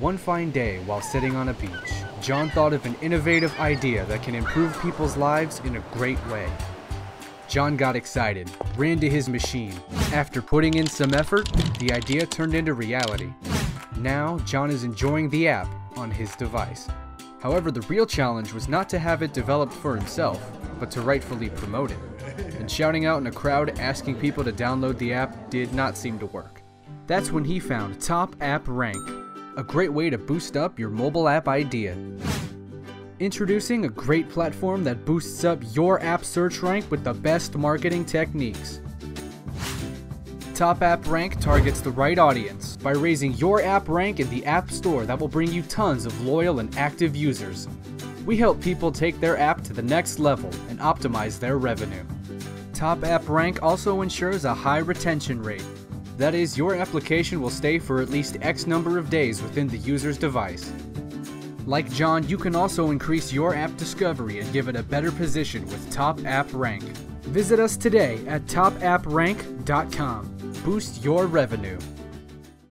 One fine day, while sitting on a beach, John thought of an innovative idea that can improve people's lives in a great way. John got excited, ran to his machine. After putting in some effort, the idea turned into reality. Now, John is enjoying the app on his device. However, the real challenge was not to have it developed for himself, but to rightfully promote it. And shouting out in a crowd asking people to download the app did not seem to work. That's when he found Top App Rank, a great way to boost up your mobile app idea. Introducing a great platform that boosts up your app search rank with the best marketing techniques. Top App Rank targets the right audience by raising your app rank in the App Store that will bring you tons of loyal and active users. We help people take their app to the next level and optimize their revenue. Top App Rank also ensures a high retention rate. That is, your application will stay for at least X number of days within the user's device. Like John, you can also increase your app discovery and give it a better position with Top App Rank. Visit us today at topapprank.com. Boost your revenue.